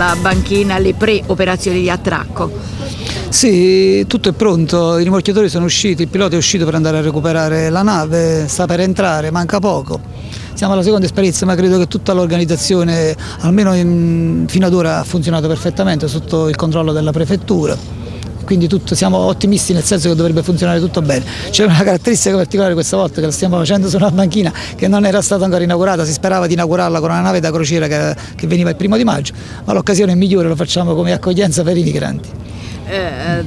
La banchina, le pre-operazioni di attracco. Sì, tutto è pronto, i rimorchiatori sono usciti, il pilota è uscito per andare a recuperare la nave, sta per entrare, manca poco. Siamo alla seconda esperienza ma credo che tutta l'organizzazione, almeno in, fino ad ora, ha funzionato perfettamente sotto il controllo della prefettura quindi tutto, siamo ottimisti nel senso che dovrebbe funzionare tutto bene. C'è una caratteristica particolare questa volta che la stiamo facendo su una banchina che non era stata ancora inaugurata, si sperava di inaugurarla con una nave da crociera che, che veniva il primo di maggio, ma l'occasione è migliore, lo facciamo come accoglienza per i migranti. Eh,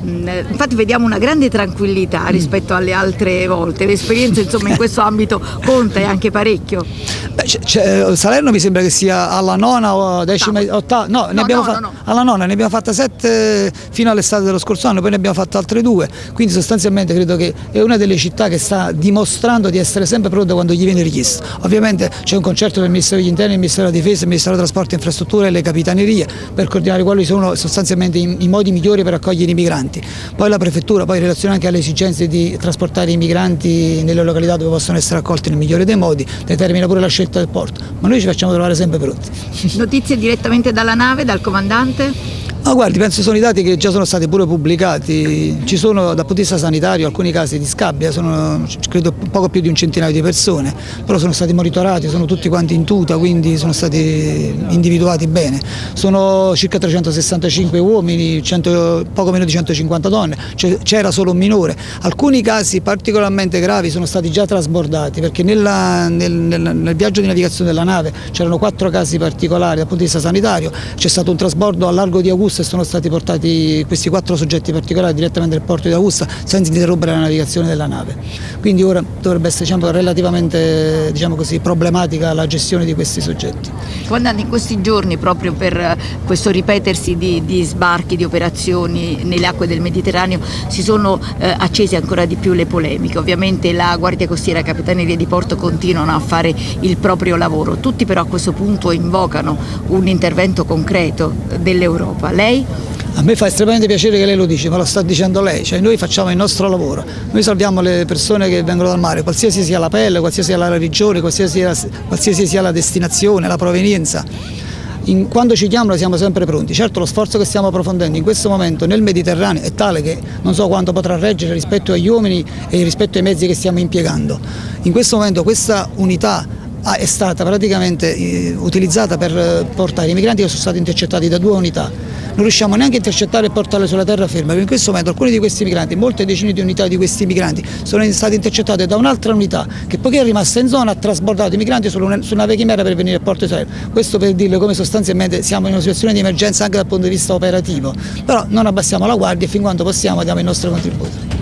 infatti vediamo una grande tranquillità rispetto alle altre volte, l'esperienza insomma in questo ambito conta e anche parecchio. Beh, Salerno mi sembra che sia alla nona o decima, no. ottava, no, no, no, fa, no, alla nona ne abbiamo fatta sette fino all'estate dello scorso anno, poi ne abbiamo fatte altre due, quindi sostanzialmente credo che è una delle città che sta dimostrando di essere sempre pronta quando gli viene richiesto. Ovviamente c'è un concerto del Ministero degli Interni, il Ministero della Difesa, il Ministero dei Trasporti e Infrastrutture e le Capitanerie per coordinare quali sono sostanzialmente i, i modi migliori per accogliere accogliere i migranti. Poi la prefettura, poi in relazione anche alle esigenze di trasportare i migranti nelle località dove possono essere accolti nel migliore dei modi, determina pure la scelta del porto, ma noi ci facciamo trovare sempre pronti. Notizie direttamente dalla nave, dal comandante? Ma guardi, penso sono i dati che già sono stati pure pubblicati, ci sono dal punto di vista sanitario alcuni casi di scabbia, sono credo poco più di un centinaio di persone, però sono stati monitorati, sono tutti quanti in tuta, quindi sono stati individuati bene. Sono circa 365 uomini, 100, poco meno di 150 donne, c'era solo un minore. Alcuni casi particolarmente gravi sono stati già trasbordati perché nella, nel, nel, nel viaggio di navigazione della nave c'erano quattro casi particolari dal punto di vista sanitario, c'è stato un trasbordo a largo di Augusta e sono stati portati questi quattro soggetti particolari direttamente nel porto di Augusta senza interrompere la navigazione della nave. Quindi ora dovrebbe essere diciamo, relativamente diciamo così, problematica la gestione di questi soggetti. Comandante, in questi giorni proprio per questo ripetersi di, di sbarchi, di operazioni nelle acque del Mediterraneo si sono eh, accese ancora di più le polemiche. Ovviamente la Guardia Costiera e Capitaneria di Porto continuano a fare il proprio lavoro, tutti però a questo punto invocano un intervento concreto dell'Europa lei? A me fa estremamente piacere che lei lo dice, ma lo sta dicendo lei, cioè noi facciamo il nostro lavoro, noi salviamo le persone che vengono dal mare, qualsiasi sia la pelle, qualsiasi sia la religione, qualsiasi sia, qualsiasi sia la destinazione, la provenienza. In, quando ci chiamano siamo sempre pronti, certo lo sforzo che stiamo approfondendo in questo momento nel Mediterraneo è tale che non so quanto potrà reggere rispetto agli uomini e rispetto ai mezzi che stiamo impiegando. In questo momento questa unità è stata praticamente eh, utilizzata per portare i migranti che sono stati intercettati da due unità non riusciamo neanche a intercettare e portarle sulla terraferma, perché in questo momento alcuni di questi migranti, molte decine di unità di questi migranti sono state intercettate da un'altra unità che poiché è rimasta in zona ha trasbordato i migranti su una, su una vechimera per venire a Porto Israele. Questo per dirle come sostanzialmente siamo in una situazione di emergenza anche dal punto di vista operativo, però non abbassiamo la guardia e fin quando possiamo diamo il nostro contributo.